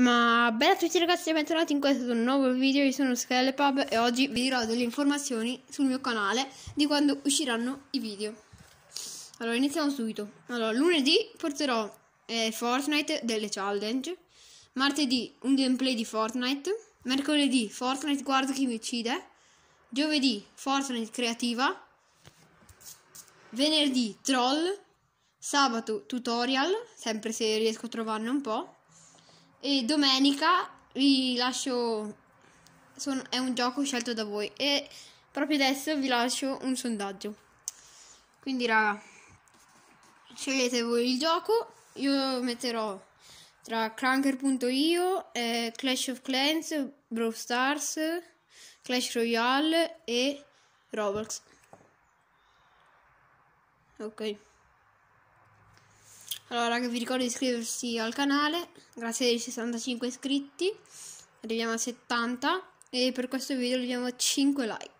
Ma bella a tutti ragazzi e bentornati in questo nuovo video, io sono Skelepub e oggi vi dirò delle informazioni sul mio canale di quando usciranno i video. Allora iniziamo subito. Allora lunedì porterò eh, Fortnite delle challenge, martedì un gameplay di Fortnite, mercoledì Fortnite guarda chi mi uccide, giovedì Fortnite creativa, venerdì troll, sabato tutorial, sempre se riesco a trovarne un po'. E domenica vi lascio. Sono, è un gioco scelto da voi. E proprio adesso vi lascio un sondaggio. Quindi, raga, scegliete voi il gioco. Io metterò tra cranker.io, eh, Clash of Clans, Brawl Stars, Clash Royale e Roblox. Ok. Allora vi ricordo di iscriversi al canale, grazie ai 65 iscritti, arriviamo a 70 e per questo video abbiamo 5 like.